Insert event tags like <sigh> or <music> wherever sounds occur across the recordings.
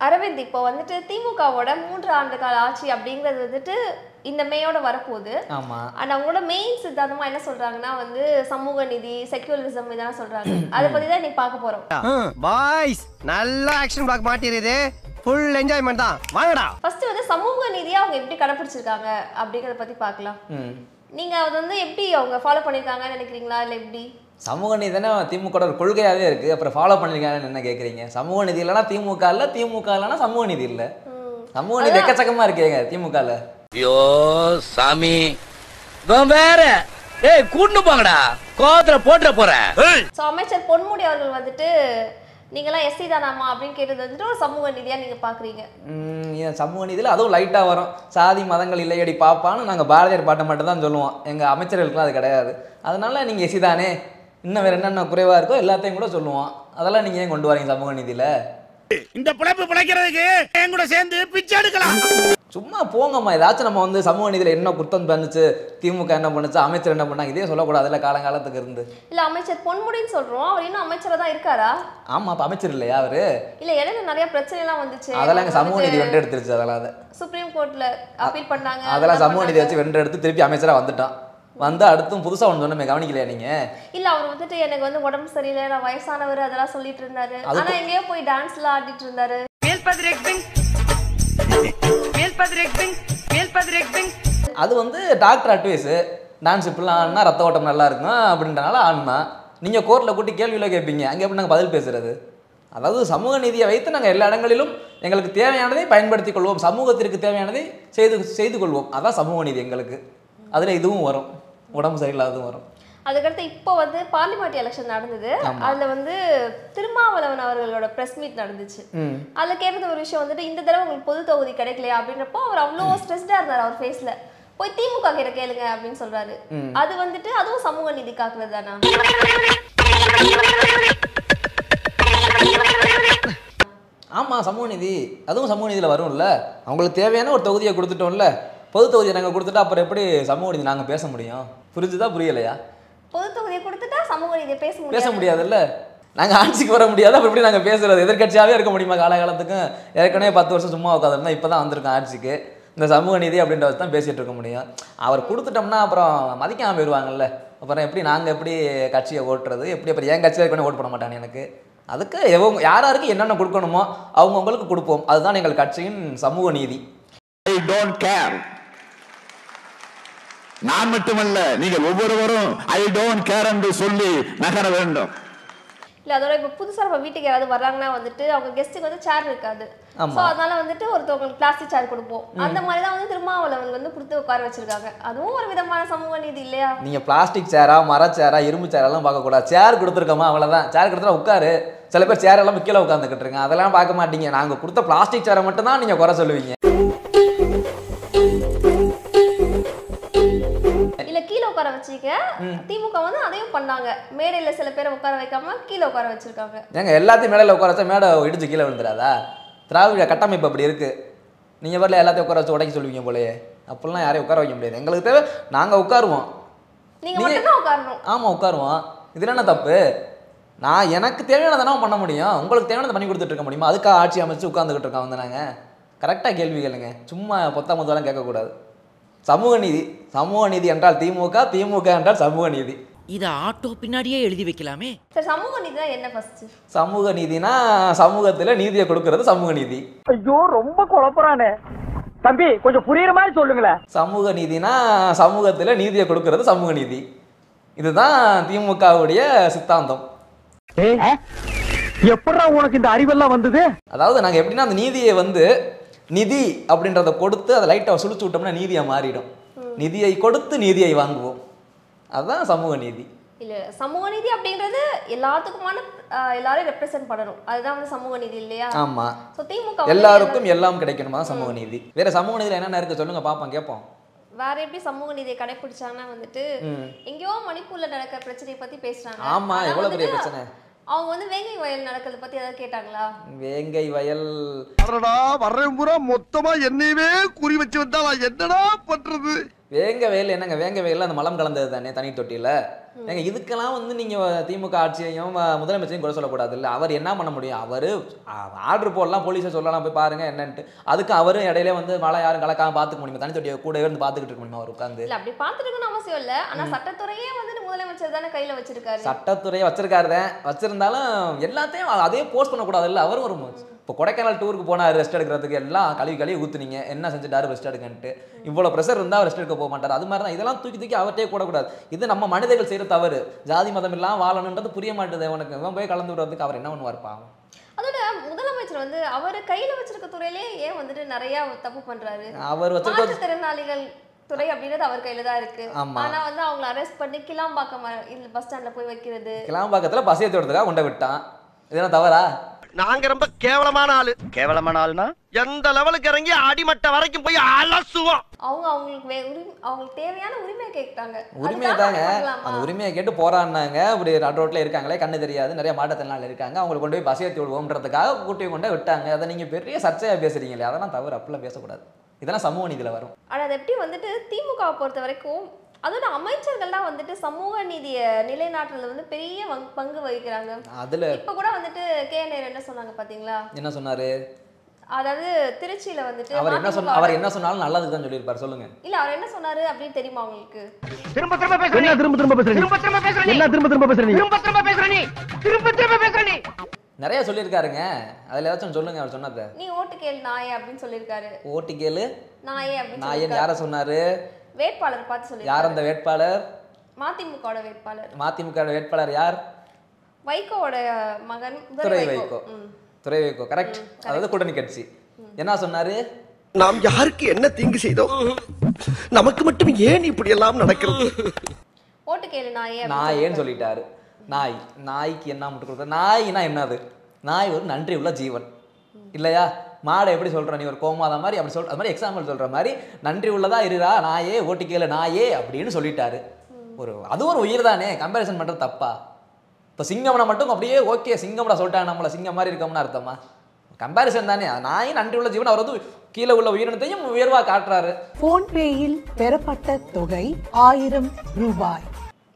அரவிந்த் இப்போ வந்துட்டு திமுகவோட மூன்று ஆண்டு கால ஆட்சி அப்படிங்கிறது வந்துட்டு இந்த மேயோட வரப்போகுது. ஆமா. அண்ட் அவங்களோட மெயின் சித்தாந்தமா என்ன சொல்றாங்கன்னா வந்து சமூக நீதி செக்யூலரிசம் இதெல்லாம் சொல்றாங்க. <clears throat> அதை பத்தி தான் இன்னைக்கு பார்க்க போறோம். பாய்ஸ் நல்ல ஆக்ஷன் பிளாக் மாட்டிருது ஃபுல் என்ஜாய்மெண்ட் தான். வாங்கடா. ஃபர்ஸ்ட் வந்து சமூக நீதியை அவங்க எப்படி கடைப்பிடிச்சிருக்காங்க அப்படிங்கறத பத்தி பார்க்கலாம். நீங்க அது வந்து எப்படி அவங்க ஃபாலோ பண்ணிருக்காங்கன்னு நினைக்கிறீங்களா? இல்ல எப்படி? சமூக நீதி தானே திமுக ஒரு கொள்கையாவே இருக்கு. அப்புறம் ஃபாலோ பண்ணிருக்காங்கன்னு என்ன கேக்குறீங்க? சமூக நீதி இல்லைன்னா திமுக இல்ல திமுக இல்லைன்னா சமூக நீதி இல்ல. சமூக நீதி எக்கச்சக்கமா இருக்கேங்க திமுகல. ஐயோ சாமி. வேற. ஏய் கூட்டு போங்கடா. கோவத்துல போட்டுற போறேன் ஸோ அமைச்சர் பொன்முடி அவர்கள் வந்துட்டு நீங்களாம் எஸ்சி தானாமா அப்படின்னு கேட்டது வந்துட்டு ஒரு சமூக நீதியா நீங்க பாக்குறீங்க? ம், ஏன் சமூக நீதியில் அதுவும் லைட்டாக வரும். சாதி மதங்கள் இல்லையடி பாப்பான்னு நாங்கள் பாரதியார் பாட்டை மட்டும் தான் சொல்லுவோம். எங்கள் அமைச்சர்களுக்குலாம் அது கிடையாது. அதனால நீங்கள் எசி தானே? இன்னும் வேறு என்னென்ன குறைவாக இருக்கோ எல்லாத்தையும் கூட சொல்லுவோம் அதெல்லாம் நீங்கள் ஏன் கொண்டு வரீங்க சமூக நீதியில்? இந்த பிழைப்பு பிழைக்கிறதுக்கு என் கூட சேர்ந்து பிச்சை எடுக்கலாம்? சும்மா போங்கம்மா. ஏதாச்சும் நம்ம வந்து சமூக நீதியில் என்ன குத்தம் பண்ணுச்சு திமுக என்ன பண்ணுச்சு அமைச்சர் என்ன பண்ணாங்க இதே சொல்லக்கூடாதுல்ல காலங்காலத்துக்கு இருந்து. இல்ல அமைச்சர் பொன்முடின்னு சொல்றோம். அவர் இன்னும் அமைச்சரா தான் இருக்காரா? ஆமாம் அப்போ அமைச்சர் இல்லையா அவர்? இல்ல இடையில நிறைய பிரச்சனை எல்லாம் வந்துச்சு. அதெல்லாம் எங்கள் சமூக நீதி வென்று எடுத்துருச்சு அதெல்லாம் அதை. சுப்ரீம் கோர்ட்ல அப்பீல் பண்ணாங்க அதெல்லாம் சமூக நீதி வச்சு வென்று எடுத்து திருப்பி அமைச்சராக வந்துட்டான். வந்து அடுத்தும் புதுசாக ஒன்று சொன்னமே கவனிக்கலையா நீங்கள் இல்ல அவர் வந்துட்டு எனக்கு வந்து உடம்பு சரியில்லை நான் வயசானவர் அதெல்லாம் சொல்லிட்டு இருந்தாரு. ஆனா எங்கேயோ போய் டான்ஸ்ல ஆடிட்டு இருந்தாரு. அது வந்து டாக்டர் அட்வைஸு. டான்ஸ் இப்படிலாம் ஆடினா ரத்த ஓட்டம் நல்லா இருக்கும் அப்படின்றனால ஆடினா. நீங்கள் கோர்ட்டில் கூட்டி கேள்வியில் கேட்பீங்க. அங்கே எப்படி நாங்கள் பதில் பேசுறது? அதாவது சமூக நீதியை வைத்து நாங்கள் எல்லா இடங்களிலும் எங்களுக்கு தேவையானதை பயன்படுத்திக் கொள்வோம். சமூகத்திற்கு தேவையானதை செய்து செய்து கொள்வோம். அதான் சமூக நீதி எங்களுக்கு. அதில் இதுவும் வரும். உடம்பு சரியில்லாததும் வரும். அதுக்கடுத்து இப்போ வந்து பார்லிமெண்ட் எலெக்ஷன் நடந்தது. அதுல வந்து திருமாவளவன் அவர்களோட பிரஸ் மீட் நடந்துச்சு. அதுல கேட்டது ஒரு விஷயம் வந்துட்டு இந்த தடவை உங்களுக்கு பொது தொகுதி கிடைக்கலையா அப்படின்றப்போ அவர் அவ்வளோ ஸ்ட்ரெஸ்டா இருந்தார் அவர் ஃபேஸ்ல போய் திமுக கிட்ட கேளுங்க அப்படின்னு சொல்றாரு. அது வந்துட்டு அதுவும் சமூக நீதி காக்குறது தானா ஆமாம் சமூக நீதி. அதுவும் சமூக நீதியில் வரும்ல. அவங்களுக்கு தேவையான ஒரு தொகுதியை கொடுத்துட்டோம்ல. பொது தொகுதியை நாங்கள் கொடுத்துட்டா அப்புறம் எப்படி சமூக நீதி நாங்கள் பேச முடியும்? புரிஞ்சுதா புரியலையா? பொது தொகுதியை கொடுத்துட்டா சமூக நீதியை பேச பேச முடியாது முடியாதுல்ல? நாங்கள் ஆட்சிக்கு வர முடியாது. அப்புறம் எப்படி நாங்கள் பேசுறது? எதிர்க்கட்சியாகவே இருக்க முடியுமா காலகாலத்துக்கும் ஏற்கனவே பத்து வருஷம் சும்மா உட்காந்துருந்தா இப்போ தான் வந்திருக்கோம் ஆட்சிக்கு. இந்த சமூக நீதி அப்படின்றத தான் பேசிட்டு இருக்க முடியும். அவர் கொடுத்துட்டோம்னா அப்புறம் மதிக்காம போயிடுவாங்கல்ல. அப்புறம் எப்படி நாங்கள் எப்படி கட்சியை ஓட்டுறது? எப்படி அப்புறம் என் கட்சியில் இருக்கணும் ஓட்டு போட மாட்டானே எனக்கு? அதுக்கு எவங்க யாராருக்கு என்னென்ன கொடுக்கணுமோ அவங்கவுங்களுக்கு கொடுப்போம். அதுதான் எங்கள் கட்சியின் சமூக நீதி. ஐ டோன்ட் கேர் நான் மட்டுமல்ல நீங்கள் ஒவ்வொருவரும் ஐ டோன்ட் கேர் என்று சொல்லி நகர வேண்டும். இல்ல அதோட இப்ப புதுசா நம்ம வீட்டுக்கு யாராவது வர்றாங்கன்னா வந்துட்டு அவங்க கெஸ்ட்டுக்கு வந்து சேர் இருக்காது. சோ அதனால வந்துட்டு ஒருத்தவங்களுக்கு பிளாஸ்டிக் சேர் கொடுப்போம். அந்த மாதிரி தான் வந்து திருமாவளவன் வந்து கொடுத்து உட்கார வச்சிருக்காங்க. அதுவும் ஒரு விதமான சமூக நீதி இல்லையா? நீங்கள் பிளாஸ்டிக் சேரா மர சேரா இரும்பு சேரெல்லாம் பார்க்கக்கூடாது சேர் கொடுத்துருக்கோமா? அவ்வளோதான் சேர் கொடுத்தா உட்காரு. சில பேர் சேர் எல்லாம் கீழே உட்காந்துக்கிட்டு இருங்க அதெல்லாம் பார்க்க மாட்டீங்க. நாங்கள் கொடுத்த பிளாஸ்டிக் சேரை மட்டும் தான் நீங்கள் குறை சொல்லுவீங்க. உட்கார வச்சிக்க. திமுக வந்து அதையும் பண்ணாங்க. மேடையில சில பேரை உட்கார வைக்காம கீழே உட்கார வச்சிருக்காங்க. ஏங்க எல்லாத்தையும் மேடையில் உட்கார வச்சா மேடை இடிச்சு கீழே விழுந்துடாதா? திராவிட கட்டமைப்பு அப்படி இருக்கு. நீங்கள் வரல எல்லாத்தையும் உட்கார வச்சு உடைக்க சொல்லுவீங்க போலயே. அப்படிலாம் யாரையும் உட்கார வைக்க முடியாது. எங்களுக்கு தேவை நாங்கள் உட்காருவோம். நீங்க நீங்க- மட்டும்தான் உட்காரணும். ஆமாம் உட்காருவோம். இது என்ன தப்பு? நான் எனக்கு தேவையானதை நான் பண்ண முடியும். உங்களுக்கு தேவையானதை பண்ணி கொடுத்துட்டு இருக்க முடியுமா? அதுக்காக ஆட்சி அமைச்சு உட்காந்துக்கிட்டு இருக்கோம் வந்து நாங்கள் கரெக்டாக கேள்வி கேளுங்க. சும்மா பொத்தா முத்தெல்லாம் கேட்கக்கூடாது. சமூக நீதி. சமூக நீதி என்றால் திமுக திமுக என்றால் சமூக நீதி. இத ஆட்டோ பின்னாடியே எழுதி வைக்கலாமே. சரி சமூக நீதி தான் என்ன ஃபர்ஸ்ட் சமூக நீதினா சமூகத்தில் நீதியை கொடுக்கறது சமூக நீதி. ஐயோ ரொம்ப குழப்பறானே. தம்பி கொஞ்சம் புரியுற மாதிரி சொல்லுங்களேன். சமூக நீதினா சமூகத்தில் நீதியை கொடுக்கறது சமூக நீதி. இதுதான் திமுகவுடைய சித்தாந்தம். எப்படா உனக்கு இந்த அறிவெல்லாம் வந்தது? அதாவது நாங்கள் எப்படின்னா அந்த நீதியை வந்து நிதி அப்படின்றத கொடுத்து அதை லைட்டாக சுழிச்சு விட்டோம்னா நீதியாக மாறிடும். நிதியை கொடுத்து நீதியை வாங்குவோம். அதுதான் சமூக நீதி. இல்ல சமூக நீதி அப்படின்றது எல்லாத்துக்குமான ஆஹ், எல்லாரையும் ரெப்ரசென்ட் பண்ணணும். அதுதான் வந்து சமூக நீதி இல்லையா? ஆமாம் சோ திமுக எல்லாருக்கும் எல்லாம் கிடைக்கணுமா சமூக நீதி? வேற சமூக நீதியில் என்னென்ன இருக்கு சொல்லுங்க பார்ப்போம் கேட்போம் வேற எப்படி சமூக நீதியை கடைபிடிச்சாங்கன்னா வந்துட்டு. எங்கேயோ மணிப்பூர்ல நடக்கிற பிரச்சனையை பத்தி பேசுறாங்க. ஆமா, எவ்வளவு பெரிய பிரச்சனை? அவங்க வந்து வேங்கை வயல் நடக்கிறத பத்தி ஏதாவது கேட்டாங்களா? வேங்கை வயல். அடடா வர்றேன் பூரா மொத்தமா என்னையவே குறி வச்சு வந்தா என்னடா பண்றது? வேங்க வயல் என்னங்க? வேங்க வயல்ல அந்த மலம் கலந்தது தானே தனி தொட்டியில்? ஏங்க இதுக்கெல்லாம் வந்து நீங்க திமுக ஆட்சியையும் முதலமைச்சரையும் குறை சொல்லக்கூடாது இல்ல அவர் என்ன பண்ண முடியும்? அவரு ஆர்டர் போடலாம் போலீஸை சொல்லலாம் போய் பாருங்க என்னன்ட்டு. அதுக்கு அவரு இடையில வந்து மழை யாரும் கலக்காம பாத்துக்க முடியுமா? தனி தொட்டியை கூட இருந்து பாத்துக்கிட்டு இருக்க முடியுமா? அவர் உட்காந்து அப்படி பார்த்துருக்கணும்னு அவசியம் இல்ல. ஆனா சட்டத்துறையே வந்துட்டு முதலமைச்சர் தானே கையில வச்சிருக்காரு. சட்டத்துறையை வச்சிருக்காரு வச்சிருந்தாலும் எல்லாத்தையும் அதே போஸ்ட் பண்ணக்கூடாது இல்லை அவர் ஒரு இப்போ கொடைக்கானல் டூருக்கு போனார் ரெஸ்ட் எடுக்கிறதுக்கு எல்லாம் கழுவி கழுவி ஊத்துனீங்க. என்ன செஞ்சுட்டாரு? ரெஸ்ட் எடுக்கன்ட்டு இவ்வளோ ப்ரெஷர் இருந்தால் ரெஸ்ட் எடுக்க போக மாட்டார். அது மாதிரி தான் இதெல்லாம் தூக்கி தூக்கி அவர்கிட்டே கூடக்கூடாது இது நம்ம மனிதர்கள் செய்கிற தவறு. ஜாதி மதம் இல்லாமல் வாழணுன்றது புரிய மாட்டேது அவனுக்கு. இவன் போய் கலந்து விடுறதுக்கு அவர் என்ன பண்ணுவார் பாவம். அதோட முதலமைச்சர் வந்து அவர் கையில வச்சிருக்க துறையிலே ஏன் வந்துட்டு நிறைய தப்பு பண்றாரு? அவர் வச்சிருக்க மாற்றுத்திறனாளிகள் துறை அப்படின்றது அவர் கையில தான் இருக்கு. ஆனா வந்து அவங்கள அரெஸ்ட் பண்ணி கிளாம்பாக்கம் பஸ் ஸ்டாண்ட்ல போய் வைக்கிறது. கிளாம்பாக்கத்தில் பசியை தோட்டத்துக்காக கொண்டு விட்டான். இதெல்லாம் தவறா? நாங்க ரொம்ப கேவலமான ஆளு. கேவலமான ஆளுனா? எந்த லெவலுக்கு இறங்கி அடிமட்ட வரைக்கும் போய் அலசுவோம். அவங்க அவங்களுக்கு அவங்களுக்கு தேவையான உரிமை கேட்டாங்க உரிமையை தாங்க? அந்த உரிமையை கேட்டு போராடினாங்க. இப்படி நடு ரோட்டில் இருக்காங்களே கண்ணு தெரியாது. நிறைய மாற்றத்தினால இருக்காங்க. அவங்களை கொண்டு போய் பஸ் ஏற்றி விடுவோம்ன்றதுக்காக கூட்டி கொண்டு விட்டாங்க. அதை நீங்கள் பெரிய சர்ச்சையாக பேசுறீங்களே. அதெல்லாம் தவறு. அப்படிலாம் பேசக்கூடாது. இதெல்லாம் சமூக நீதியில் வரும். ஆனா அது எப்படி வந்துட்டு திமுக பொறுத்த வரைக்கும் அதோட அமைச்சர்கள் தான் வந்துட்டு சமூக நீதியை நிலைநாட்டுறதுல வந்து பெரிய பங்கு வகிக்கிறாங்க. அதில் இப்ப கூட வந்துட்டு கே நேரு என்ன சொன்னாங்க பாத்தீங்களா? என்ன சொன்னாரு? அதாவது திருச்சியில வந்துட்டு அவர் என்ன சொன்ன அவர் என்ன சொன்னாலும் நல்லதுக்கு தான் சொல்லியிருப்பார் சொல்லுங்க. இல்ல அவர் என்ன சொன்னாரு அப்படின்னு தெரியுமா உங்களுக்கு? திரும்ப திரும்ப பேசுற என்ன திரும்ப திரும்ப பேசுற திரும்ப திரும்ப பேசுற என்ன திரும்ப திரும்ப பேசுற திரும்ப திரும்ப பேசுற நீ. திரும்ப திரும்ப பேசுற நீ. நிறைய சொல்லியிருக்காருங்க. அதில் ஏதாச்சும் சொல்லுங்க அவர் சொன்னதை. நீ ஓட்டு கேளு நாயே அப்படின்னு சொல்லியிருக்காரு. ஓட்டு கேளு. நாயே அப்படின்னு சொல்லியிருக்காரு. யாரை சொன்னாரு? வேட்பாளர் பார்த்து யார் சொல்லியிருக்காரு அந்த வேட்பாளர்? மதிமுகவோட வேட்பாளர். மதிமுக வேட்பாளர் யார்? வைகோவோட மகன் துறை துரை வைகோ. துறை வைகோ கரெக்ட் அதாவது கூட்டணி கட்சி. என்ன சொன்னாரு? நாம் யாருக்கு என்ன தீங்கு செய்தோம்? நமக்கு மட்டும் ஏன் இப்படி எல்லாம் நடக்கிறது? ஓட்டு கேளு நாயே அப்படின்னு நாயேன்னு சொல்லிட்டாரு. நாய். நாய்க்கு என்ன முட்டு கொடுக்குற நாய்னா என்னது? நாய் ஒரு நன்றி உள்ள ஜீவன் இல்லையா? மாடை எப்படி சொல்ற? நீ ஒரு கோமாத மாதிரி அப்படி சொல் அது மாதிரி எக்ஸாம்பிள் சொல்ற மாதிரி நன்றி உள்ளதா இருடா நாயே ஓட்டி கேளு நாயே அப்படின்னு சொல்லிட்டாரு. ஒரு அது ஒரு உயிர் தானே கம்பேரிசன் பண்றது தப்பா? இப்போ சிங்கம்னா மட்டும் அப்படியே ஓகே சிங்கம்டா சொல்லிட்டாங்க நம்மள சிங்கம் மாதிரி இருக்கோம்னு அர்த்தமா? கம்பேரிசன் தானே அது நாய் நன்றி உள்ள ஜீவன் அவர் வந்து கீழே உள்ள உயிரினத்தையும் உயர்வா காட்டுறாரு. போன்பேயில் பெறப்பட்ட தொகை ஆயிரம் ரூபாய்.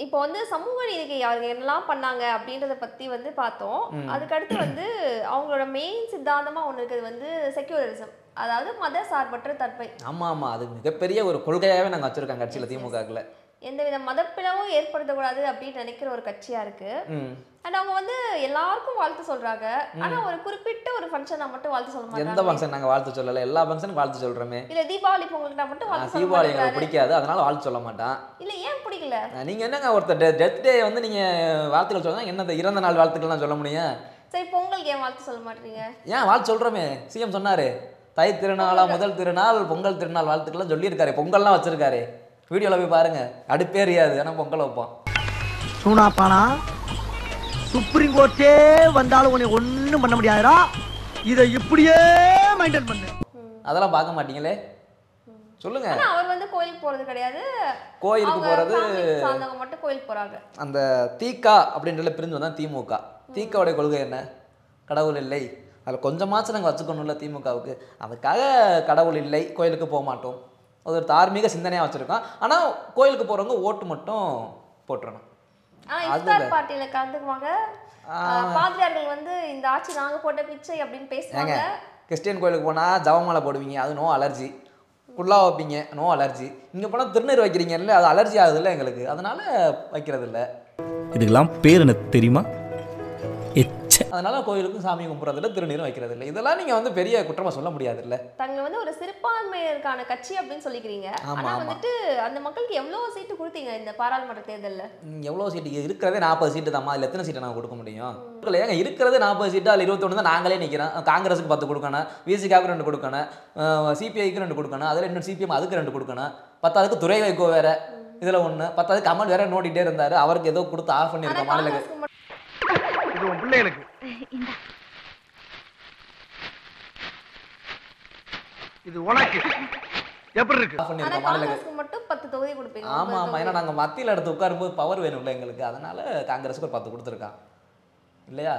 இப்போ வந்து சமூக நீதிக்கு அவங்க என்னெல்லாம் பண்ணாங்க அப்படின்றத பத்தி வந்து பார்த்தோம். அதுக்கடுத்து வந்து அவங்களோட மெயின் சித்தாந்தமா ஒண்ணு இருக்குது வந்து செக்யூலரிசம் அதாவது மத சார்பற்ற தன்மை. ஆமா ஆமா. அது மிகப்பெரிய ஒரு கொள்கையாவே நாங்க வச்சிருக்கோம் கட்சியில திமுகக்குள்ள எந்தவித மதப்பிளவும் ஏற்படுத்தக்கூடாது அப்படின்னு நினைக்கிற ஒரு கட்சியா இருக்கு. ம். அண்ட் அவங்க வந்து எல்லாருக்கும் வாழ்த்து சொல்றாங்க. ஆனா ஒரு குறிப்பிட்ட ஒரு ஃபங்க்ஷனா மட்டும் வாழ்த்து சொல்ல எந்த மாட்டாங்க ஃபங்க்ஷன் நாங்க வாழ்த்து சொல்லல. எல்லா ஃபங்க்ஷனுக்கும் வாழ்த்து சொல்றோமே. இல்ல தீபாவளி பொங்கல்கிட்ட மட்டும் வாழ்த்து சொல்ல தீபாவளி எங்களுக்கு பிடிக்காது. அதனால வாழ்த்து சொல்ல மாட்டான். இல்ல ஏன் பிடிக்கல? அஹ் நீங்க என்னங்க ஒருத்தர் டெத் டே வந்து நீங்க வாழ்த்துக்கள் சொல்லலாம் என்ன இறந்த நாள் வாழ்த்துக்கள்லாம் சொல்ல முடியும்? சரி பொங்கலுக்கு ஏன் வாழ்த்து சொல்ல மாட்டீங்க? ஏன் வாழ்த்து சொல்றோமே? சிஎம் சொன்னாரு. தை திருநாளா முதல் திருநாள் பொங்கல் திருநாள் வாழ்த்துக்கள்லாம் சொல்லியிருக்காரு. பொங்கல்லாம் வச்சிருக்காரு. வீடியோல போய் பாருங்க. அடுப்பே எரியாது. ஆனா பொங்கல் வைப்போம். சூனாப்பானா? சுப்ரீம் கோர்ட்டே வந்தாலும் உன்னை ஒண்ணும் பண்ண முடியாதுடா. இதை இப்படியே மெயின்டைன் பண்ணு. அதெல்லாம் பார்க்க மாட்டீங்களே? சொல்லுங்க. அவர் வந்து கோயிலுக்கு போறது கிடையாது. கோயிலுக்கு போறது மட்டும் கோயிலுக்கு போறாங்க. அந்த தீகா அப்படின்றதுல பிரிஞ்சு வந்தா திமுக. தீகாவுடைய கொள்கை என்ன? கடவுள் இல்லை. அதில் கொஞ்சமாச்சும் நாங்கள் வச்சுக்கணும்ல திமுகவுக்கு. அதுக்காக கடவுள் இல்லை. கோயிலுக்கு போக மாட்டோம். அது ஒரு தார்மீக சிந்தனையாக வச்சுருக்கோம் ஆனால் கோயிலுக்கு போகிறவங்க ஓட்டு மட்டும் போட்டுறணும். இஃப்தார் பார்ட்டியில கலந்துக்குவாங்க. பாதிரியார்கள் வந்து இந்த ஆட்சி நாங்க போட்ட பிச்சை அப்படின்னு பேசுவாங்க. கிறிஸ்டியன் கோயிலுக்கு போனால் ஜவமாலை போடுவீங்க அது நோ அலர்ஜி குல்லா வைப்பீங்க நோ அலர்ஜி இங்கே போனால் திருநீர் வைக்கிறீங்கல்ல அது அலர்ஜி ஆகுதுல்ல எங்களுக்கு. அதனால வைக்கிறது இல்லை இதுக்கெல்லாம் பேர் என்ன தெரியுமா? எச்ச <laughs> அதனால கோயிலுக்கும் சாமி கும்பிட்றதில்ல திருநீரும் வைக்கிறது இல்லை இதெல்லாம் நீங்கள் வந்து பெரிய குற்றமாக சொல்ல முடியாதுல்ல. தங்களை வந்து ஒரு சிறுபான்மையினருக்கான கட்சி அப்படின்னு சொல்லிக்கிறீங்க. ஆனா. வந்துட்டு அந்த மக்களுக்கு எவ்வளவு சீட்டு கொடுத்தீங்க இந்த பாராளுமன்ற தேர்தல்ல. ம், எவ்வளோ சீட்டு? இருக்கிறதே நாற்பது சீட்டு தான் அதில் எத்தனை சீட்டை நான் கொடுக்க முடியும்? இல்லை ஏங்க இருக்கிறது நாற்பது சீட்டு அதில் இருபத்தொன்று தான் நாங்களே நிற்கிறோம் காங்கிரஸுக்கு பத்து கொடுக்கணும் விசிகாவுக்கு ரெண்டு கொடுக்கணும் சிபிஐக்கு ரெண்டு கொடுக்கணும் அதில் இன்னும் சிபிஎம் அதுக்கு ரெண்டு கொடுக்கணும். பத்தாவதுக்கு துறை வைகோ வேற இதில் ஒன்று பத்தாவது கமல் வேற நோண்டிகிட்டே இருந்தார். அவருக்கு ஏதோ கொடுத்து ஆஃப் பண்ணியிருக்கோம் மாநில காங்கிரஸ்க்கு மட்டும் இது உன் பிள்ளைகளுக்கு இது உனக்கு. எப்படி இருக்கு? ஆனா காங்கிரஸ்க்கு மட்டும் பத்து தொகுதி கொடுப்பீங்க. ஒன்பது ஆமாம் ஏன்னா. நாங்கள் மத்தியில் எடுத்து உட்காரும்போது பவர் வேணும்ல எங்களுக்கு. அதனால காங்கிரஸுக்கு ஒரு பத்து கொடுத்துருக்கான். இல்லையா?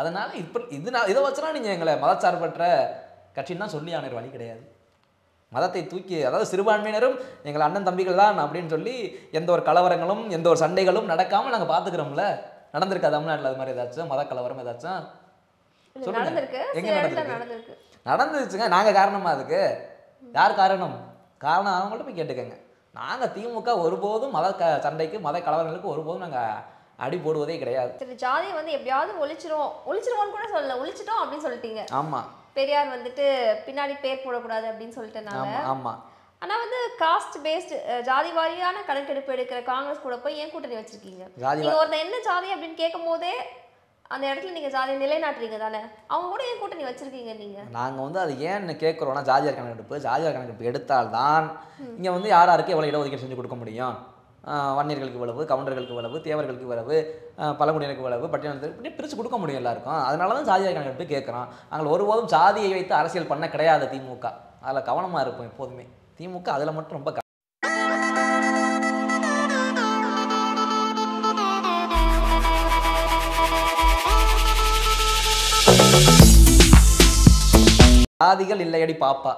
அதனால இப்போ இது நான் இதை வச்சுனா நீங்கள் எங்களை மதச்சார்பற்ற கட்சின்னு தான் சொல்லி ஆன வழி கிடையாது. மதத்தை தூக்கி அதாவது சிறுபான்மையினரும் எங்கள் அண்ணன் தம்பிகள் தான் அப்படின்னு சொல்லி எந்த ஒரு கலவரங்களும் எந்த ஒரு சண்டைகளும் நடக்காமல் நாங்கள் பார்த்துக்கிறோம்ல. நடந்திருக்கா. தமிழ்நாட்டில் அது மாதிரி ஏதாச்சும்? மத கலவரம் ஏதாச்சும் சொல்லுங்க. எங்க நடந்திருக்கு? நடந்திருக்கு. நடந்துச்சுங்க நாங்கள் காரணமா அதுக்கு. யார் காரணம்? காரணம் அவங்கள்ட்ட போய் கேட்டுக்கங்க. நாங்கள் திமுக ஒருபோதும் மத க சண்டைக்கு மத கலவரங்களுக்கு ஒருபோதும் நாங்கள் அடி போடுவதே கிடையாது. சரி ஜாதியை வந்து எப்படியாவது ஒழிச்சிரும் ஒழிச்சிருவோம்னு கூட சொல்லல. ஒழிச்சிட்டோம் அப்படின்னு சொல்லிட்டீங்க. ஆமாம் பெரியார் வந்துட்டு பின்னாடி பேர் போடக்கூடாது அப்படின்னு சொல்லிட்டனால. ஆமாம் ஆமாம் ஆனா வந்து காஸ்ட் பேஸ்ட் ஜாதி வாரியான கணக்கெடுப்பு எடுக்கிற காங்கிரஸ் கூட போய் ஏன் கூட்டணி வச்சிருக்கீங்க? ஜாதி நீங்க ஒருத்தன் என்ன ஜாதி அப்படின்னு கேட்கும் போதே அந்த இடத்துல நீங்க ஜாதியை நிலைநாட்டுறீங்க தானே? அவங்க கூட ஏன் கூட்டணி வச்சிருக்கீங்க நீங்க? நாங்கள் வந்து அது ஏன்னு கேட்குறோன்னா ஜாதியார் கணக்கெடுப்பு ஜாதியார் கணக்கெடுப்பு எடுத்தால்தான் இங்கே வந்து யார் யாருக்கு எவ்வளோ இடஒதுக்கீடு செஞ்சு கொடுக்க முடியும்? வன்னியர்களுக்கு இவ்வளவு கவுண்டர்களுக்கு இவ்வளவு தேவர்களுக்கு இவ்வளவு பழங்குடியினருக்கு இவ்வளவு பட்டியலத்துக்கு இப்படி பிரித்து கொடுக்க முடியும் எல்லாருக்கும். அதனால தான் ஜாதியார் கணக்கெடுப்பு கேட்குறோம். நாங்கள் ஒருபோதும் ஜாதியை வைத்து அரசியல் பண்ண கிடையாது திமுக. அதில் கவனமாக இருப்போம் எப்போதுமே. திமுக அதில் மட்டும் ரொம்ப க- ஜாதிகள் இல்லையடி பாப்பா.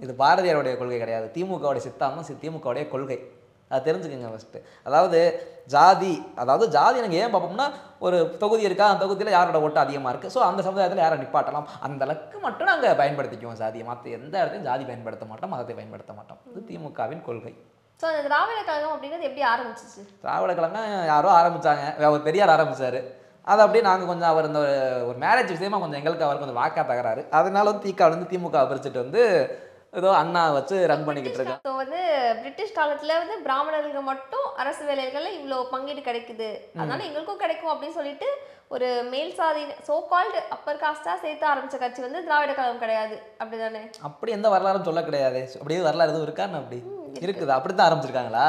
இது பாரதியாருடைய கொள்கை கிடையாது. திமுகவுடைய சித்தாந்தம் சி- திமுகவுடைய கொள்கை. அது தெரிஞ்சுக்கங்க ஃபஸ்ட்டு அதாவது ஜாதி அதாவது ஜாதி எனக்கு ஏன் பார்ப்போம்னா ஒரு தொகுதி இருக்கா அந்த தொகுதியில் யாரோட ஓட்டு அதிகமாக இருக்குது ஸோ அந்த சமுதாயத்தில் யாரை நிப்பாட்டலாம்? அந்த அளவுக்கு மட்டும் நாங்கள் பயன்படுத்திக்குவோம் ஜாதியை. மற்ற எந்த இடத்தையும் ஜாதி பயன்படுத்த மாட்டோம் மதத்தை பயன்படுத்த மாட்டோம். இது திமுகவின் கொள்கை. ஸோ அந்த திராவிட கழகம் அப்படிங்கிறது எப்படி ஆரம்பிச்சிச்சு? திராவிட கழகம் யாரோ ஆரம்பிச்சாங்க. ஒரு பெரியார் ஆரம்பிச்சாரு. அதை அப்படியே நாங்கள் கொஞ்சம் அவர் இந்த ஒரு- மேரேஜ் விஷயமா கொஞ்சம் எங்களுக்கு அவர் கொஞ்சம் வாக்கா தகராறு. அதனால வந்து திக வந்து திமுக பிரிச்சுட்டு வந்து ஏதோ அண்ணா வச்சு ரன் பண்ணிக்கிட்டு இருக்கோம் ஸோ வந்து பிரிட்டிஷ் காலத்துல வந்து பிராமணர்களுக்கு மட்டும் அரசு வேலைகள்ல இவ்வளோ பங்கீடு கிடைக்குது. அதனால எங்களுக்கும் கிடைக்கும் அப்படின்னு சொல்லிட்டு ஒரு மேல் சாதி சோ கால்டு அப்பர் காஸ்டா சேர்த்து ஆரம்பிச்ச கட்சி வந்து திராவிட கழகம் கிடையாது. அப்படிதானே? அப்படி எந்த வரலாறும் சொல்ல கிடையாது. அப்படியே வரலாறு எதுவும் இருக்கான்னு அப்படி இருக்குது? அப்படி தான் ஆரம்பிச்சிருக்காங்களா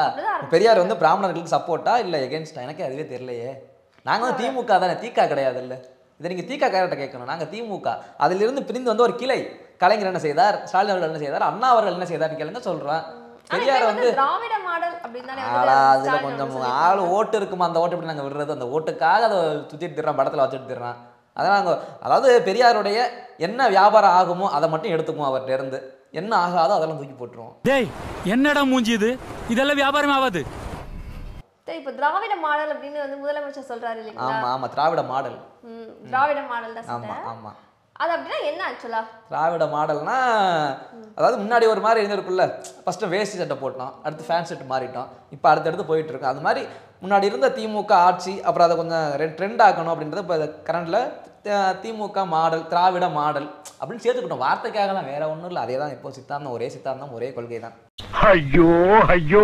பெரியார் வந்து பிராமணர்களுக்கு சப்போர்ட்டா இல்லை எகென்ஸ்டா எனக்கு அதுவே தெரியலையே. நாங்கள் வந்து திமுக தானே? தீகா கிடையாது இல்லை இதை நீங்கள் தீகா கேரக்டர் கேட்கணும். நாங்கள் திமுக. அதிலிருந்து பிரிந்து வந்து ஒரு கிளை. கலைஞர் என்ன செய்தார்? ஸ்டாலின் அவர்கள் என்ன செய்தார்? அண்ணா அவர்கள் என்ன செய்தார்னு கேளுங்க சொல்கிறேன் ஆனா பெரியார் வந்து திராவிட மாடல் அதில் கொஞ்சம் ஆள். ஓட்டு இருக்குமா? அந்த ஓட்டு எப்படி நாங்கள் விடுறது? அந்த ஓட்டுக்காக அதை திடுறான் படத்தில் வச்சுட்டு திடுறான் நாங்கள் அதாவது பெரியாருடைய என்ன வியாபாரம் ஆகுமோ அதை மட்டும் எடுத்துக்குவோம் அவர்கிட்ட இருந்து. என்ன ஆகாதோ அதெல்லாம் தூக்கி போட்டுருவோம். டேய் என்னடா மூஞ்சி இது? இதெல்லாம் வியாபாரம் ஆகாது. இப்போ திராவிட மாடல் அப்படின்னு வந்து முதலமைச்சர் சொல்றாரு இல்லைங்களா? ஆமாம் ஆமாம் திராவிட மாடல். ம், திராவிட மாடல் தான் சொல்றேன். ஆமாம் அது அப்படின்னா என்ன ஆக்சுவலா திராவிட மாடல்னா அதாவது முன்னாடி ஒரு மாதிரி இருந்திருக்குல்ல ஃபஸ்ட்டு வேஷ்டி சட்டை போட்டோம் அடுத்து ஃபேன் செட் மாறிட்டோம். இப்போ அடுத்தடுத்து போயிட்டு இருக்கோம் அது மாதிரி முன்னாடி இருந்த திமுக ஆட்சி அப்புறம் அதை கொஞ்சம் ட்ரெண்ட் ஆக்கணும் அப்படின்றது இப்போ கரண்டில் திமுக மாடல் திராவிட மாடல் அப்படின்னு சேர்த்துக்கிட்டோம். வார்த்தைக்காகலாம் வேற ஒன்றும் இல்லை. அதே தான் இப்போ சித்தாந்தம் ஒரே சித்தாந்தம் ஒரே கொள்கை தான் ஐயோ ஐயோ.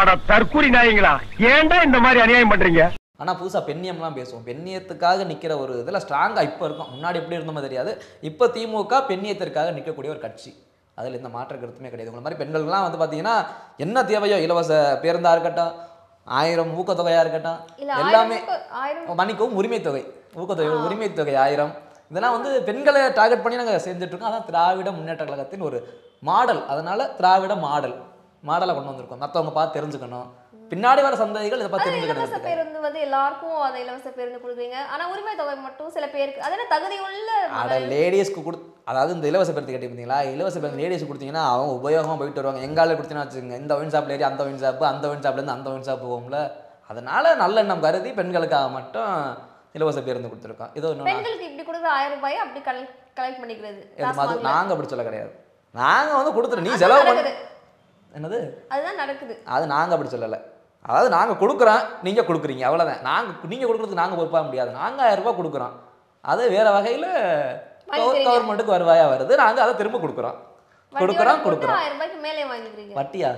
அட தற்கூரி நாயங்களா. ஏன்டா இந்த மாதிரி அநியாயம் பண்றீங்க? ஆனால் புதுசாக பெண்ணியம்லாம் பேசுவோம். பெண்ணியத்துக்காக நிற்கிற ஒரு இதில் ஸ்ட்ராங்காக இப்போ இருக்கும். முன்னாடி எப்படி இருந்தோமோ தெரியாது. இப்போ திமுக பெண்ணியத்திற்காக நிற்கக்கூடிய ஒரு கட்சி. அதில் இந்த மாற்ற கருத்துமே கிடையாது. உங்களை மாதிரி பெண்களுக்கெல்லாம் வந்து பார்த்தீங்கன்னா என்ன தேவையோ இலவச பேருந்தாக இருக்கட்டும் ஆயிரம் ஊக்கத்தொகையாக இருக்கட்டும் எல்லாமே மன்னிக்கவும் உரிமை தொகை ஊக்கத்தொகை உரிமை தொகை ஆயிரம். இதெல்லாம் வந்து பெண்களை டார்கெட் பண்ணி நாங்கள் செஞ்சுட்டு இருக்கோம். அதான் திராவிட முன்னேற்ற கழகத்தின் ஒரு மாடல் அதனால திராவிட மாடல் மாடலை கொண்டு வந்திருக்கோம். மற்றவங்க பார்த்து தெரிஞ்சுக்கணும். பின்னாடி வர சந்ததிகள் இதை பார்த்து இலவச பேருந்து வந்து எல்லாருக்கும் அந்த இலவச பேருந்து கொடுக்குறீங்க. ஆனா உரிமை தொகை மட்டும் சில பேருக்கு அது என்ன தகுதி உள்ள அட லேடிஸ்க்கு கொடு அதாவது இந்த இலவச பேருந்து கேட்டி பார்த்தீங்களா இலவச பேருந்து லேடிஸ் கொடுத்தீங்கன்னா அவங்க உபயோகமாக போயிட்டு வருவாங்க. எங்கால கொடுத்தீங்கன்னா வச்சுக்கோங்க. இந்த ஒயின் ஷாப்ல ஏறி அந்த ஒயின் ஷாப்பு அந்த ஒயின் ஷாப்லேருந்து அந்த ஒயின் ஷாப் போகும்ல அதனால நல்லெண்ணம் கருதி பெண்களுக்காக மட்டும் இலவச பேருந்து கொடுத்துருக்கோம். இது ஒன்று பெண்களுக்கு இப்படி கொடுக்குற ஆயிரம் ரூபாயை அப்படி கலெக்ட் பண்ணிக்கிறது. அது. நாங்கள் அப்படி சொல்ல கிடையாது. நாங்கள் வந்து கொடுத்துரு நீ செலவு பண்ண. என்னது? அதுதான் நடக்குது. அது நாங்கள் அப்படி சொல்லலை. அதாவது நாங்கள் கொடுக்குறோம் நீங்கள் கொடுக்குறீங்க அவ்வளோதான் நாங்கள் நீங்கள் கொடுக்குறதுக்கு நாங்கள் பொறுப்பாக முடியாது. நாங்கள் ஆயிரம் ரூபாய் கொடுக்குறோம். அது வேற வகையில். கவர்மெண்ட்டுக்கு வருவாயா வருது. நாங்கள் அதை திரும்ப கொடுக்குறோம். கொடுக்குறோம் கொடுக்குறோம். வட்டியா?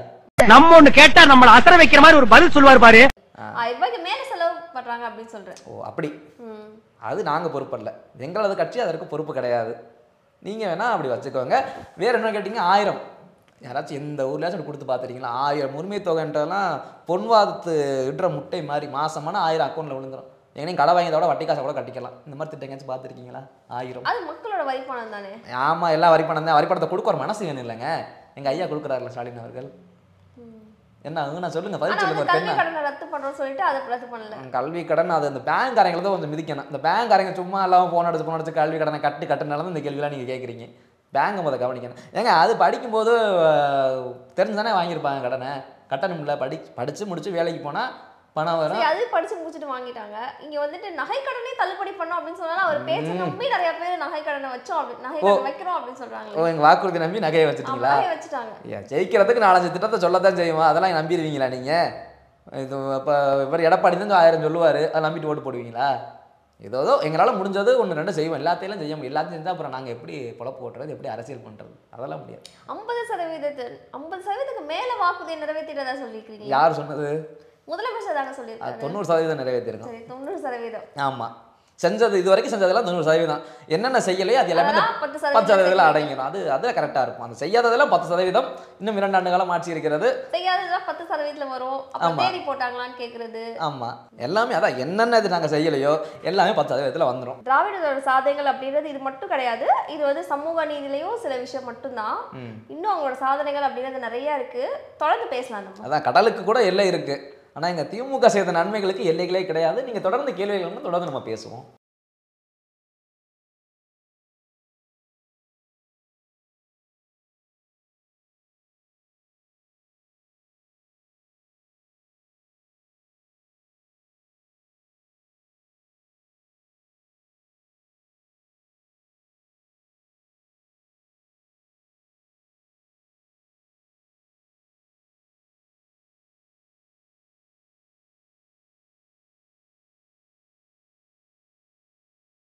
நம்ம ஒண்ணு கேட்டா நம்மள அசர வைக்கிற மாதிரி ஒரு பதில் சொல்லுவார் பாரு. ஆயிரம் ரூபாய்க்கு மேல செலவு பண்றாங்க அப்படின்னு சொல்றேன். ஓ அப்படி. ம். அது நாங்கள் பொறுப்பல்ல. எங்களது கட்சி அதற்கு பொறுப்பு கிடையாது. நீங்கள் வேணால் அப்படி வச்சுக்கோங்க. வேறு என்ன கேட்டிங்க? ஆயிரம். யாராச்சும் எந்த ஊர்லயாச்சும் கொடுத்து பார்த்துருக்கீங்களா ஆயிரம் உரிமை தொகைன்றதெல்லாம் பொன்வாதத்து இடுற முட்டை மாதிரி மாசமான ஆயிரம் அக்கௌண்ட்டில் விழுந்துரும். எங்கேயும் கடை வாங்கியதோட வட்டி காசை கூட கட்டிக்கலாம். இந்த மாதிரி திட்டங்காச்சும் பார்த்துருக்கீங்களா? ஆயிரம். அது மக்களோட வரி பணம் தானே? ஆமாம் எல்லாம் வரி பணம் தான். வரி பணத்தை கொடுக்குற மனசு வேணும் இல்லைங்க. எங்கள் ஐயா கொடுக்குறாருல ஸ்டாலின் அவர்கள். என்ன நான் சொல்லுங்க பதில் சொல்லுங்க கல்வி கடனை ரத்து பண்றோம்னு சொல்லிட்டு அதை ரத்து பண்ணல. கல்வி கடன் அது அந்த பேங்க்காரங்களை தான் கொஞ்சம் மிதிக்கணும். இந்த பேங்க்காரங்க சும்மா இல்லாமல் போன் அடிச்சு போன் அடிச்சு கல்வி கடனை கட்டு கட்டுனால தான் இந்த கேள்விலாம் நீங்கள் கேட்குறீங்க. பேங்கை முத கவனிக்கணும். ஏங்க அது படிக்கும்போது தெரிஞ்சு தானே வாங்கியிருப்பாங்க கடனை. கட்டணம்ல படி படித்து முடிச்சு வேலைக்கு போனால் பணம் வரும். அது படிச்சு முடிச்சுட்டு வாங்கிட்டாங்க. இங்க வந்துட்டு நகை கடனே தள்ளுபடி பண்ணோம் அப்படின்னு சொன்னாலும் அவர் பேச்சை நம்பி நிறைய பேர் நகை கடனை வச்சோம் அப்படி நகை கடன் வைக்கிறோம் அப்படின்னு ஓ சொல்றாங்களே எங்கள் வாக்குறுதி நம்பி நகையை வச்சுட்டீங்களா? வச்சுட்டாங்க. ஜெயிக்கிறதுக்கு நாலஞ்சு திட்டத்தை சொல்லத்தான் செய்வோம். அதெல்லாம் நம்பிடுவீங்களா நீங்கள் இது இப்போ இவர் எடப்பாடி தான் ஆயிரம் சொல்லுவார். அதை நம்பிட்டு ஓட்டு போடுவீங்களா? ஏதோ எங்களால் முடிஞ்சது ஒன்று ரெண்டு செய்வோம். எல்லாத்தையும் செய்ய முடியும். எல்லாத்தையும் செஞ்சால் அப்புறம் நாங்கள் எப்படி பொழப்பு ஓட்டுறது எப்படி அரசியல் பண்ணுறது அதெல்லாம் முடியாது. ஐம்பது சதவீதத்து ஐம்பது சதவீதத்துக்கு மேல வாக்குறுதியை நிறைவேற்றிட்டதா சொல்லிக்கிறீங்க யார் சொன்னது? முதலமைச்சர் தாங்க அது சொல்லியிருக்காரு தொண்ணூறு சதவீதம் நிறைவேற்றிருக்கோம் தொண்ணூறு சதவீதம். ஆமாம் செஞ்சது இது வரைக்கும் செஞ்சதெல்லாம் தொண்ணூறு சதவீதம். என்னென்ன செய்யலையோ அது எல்லாமே பத்து செய்யணும். அடங்கிடும். அது அதில் கரெக்டாக இருக்கும். அந்த செய்யாததெல்லாம் பத்து சதவீதம். இன்னும் இரண்டு ஆண்டு காலம் ஆட்சி இருக்கிறது. செய்யாததெல்லாம் பத்து சதவீதத்துல வரும். அப்ப ஆமா. தேதி போட்டாங்களான்னு கேக்குறது. ஆமாம் எல்லாமே அதான் என்னென்ன இது நாங்கள் செய்யலையோ எல்லாமே பத்து சதவீதத்தில் வந்துடும் திராவிடரோட சாதனைகள் அப்படின்றது இது மட்டும் கிடையாது. இது வந்து சமூக நீதிலையும் சில விஷயம் மட்டும்தான். இன்னும் அவங்களோட சாதனைகள் அப்படின்றது நிறைய இருக்கு. தொடர்ந்து பேசலாம் அதான் கடலுக்கு கூட எல்லை இருக்குது ஆனால் எங்கள் திமுக செய்த நன்மைகளுக்கு எல்லைகளே கிடையாது. நீங்கள் தொடர்ந்து கேள்விகள் வந்து தொடர்ந்து நம்ம பேசுவோம்.